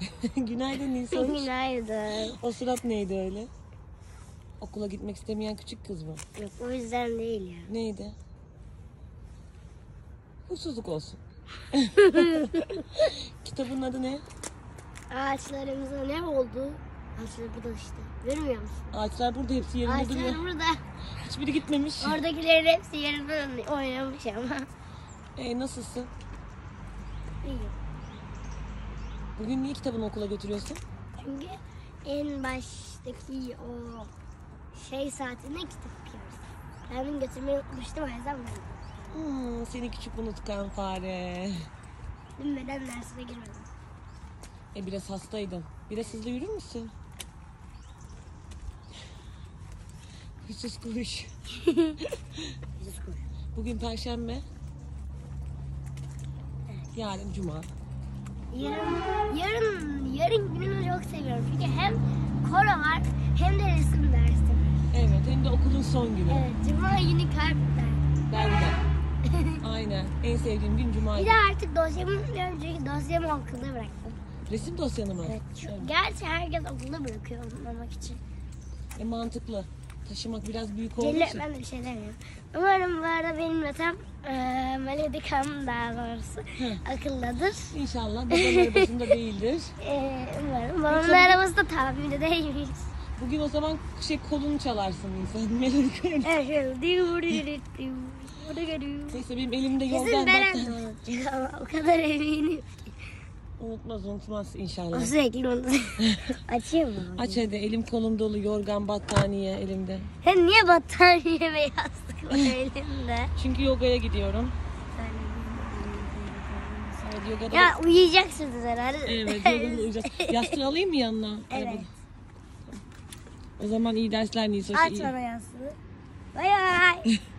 Günaydın Nisan. Günaydın. O surat neydi öyle? Okula gitmek istemeyen küçük kız mı? Yok o yüzden değil ya. Neydi? Huysuzluk olsun. Kitabın adı ne? Ağaçlarımıza ne oldu? Ağaçlar burada işte. Görmüyor musun? Ağaçlar burada hepsi yerinde duruyor. Ağaçlar burada. Hiçbiri gitmemiş. Oradakilerin hepsi yerinden oynamış ama. E nasılsın? İyi. Bugün niye kitabını okula götürüyorsun? Çünkü en baştaki o şey saatinde kitap okuyoruz. Ben bunu götürmeyi unutmuştum o yüzden ben. Hmm, seni küçük unutkan fare. Dün beden dersine girmedim. E biraz hastaydın. Biraz hızlı yürür müsün? Huysuz kuş. Bugün perşembe. Yarın cuma. Yarın, yarın, yarın gününü çok seviyorum. Çünkü hem koro var hem de resim dersi var. Evet hem de okulun son günü. Evet, cuma günü kalp dersi. Ben de. Aynen. En sevdiğim gün Bir cumaydı. de artık dosyamı unutmuyorum çünkü dosyamı okulda bıraktım. Resim dosyanı mı? Evet. Şu, gerçi herkes okulda bırakıyor unutmamak için. E, mantıklı. Taşımak biraz büyük olduğu Celil için. ben de bir şey demiyorum. Umarım bu arada benim yatağım eee Melodikam daha doğrusu Hı. akıllıdır. İnşallah babanın arabasında değildir. Eee umarım. Babamın Lütfen- arabası da değilmiş. Bugün o zaman şey kolunu çalarsın insan. Melodi koyun. Evet. Neyse benim elimde Kesin battaniye. unutacak ama o kadar eminim. Unutmaz unutmaz inşallah. sürekli unutuyor. Açayım mı? Aç hadi elim kolum dolu yorgan battaniye elimde. Sen niye battaniye ve yastık var elinde? Çünkü yogaya gidiyorum. Evet yogada Ya uyuyacaksınız herhalde. Evet yogada uyuyacağız. Yastığı alayım mı yanına? Evet. Arabada. O zaman iyi dersler Nisa. Aç bana yastığı. Bay bay.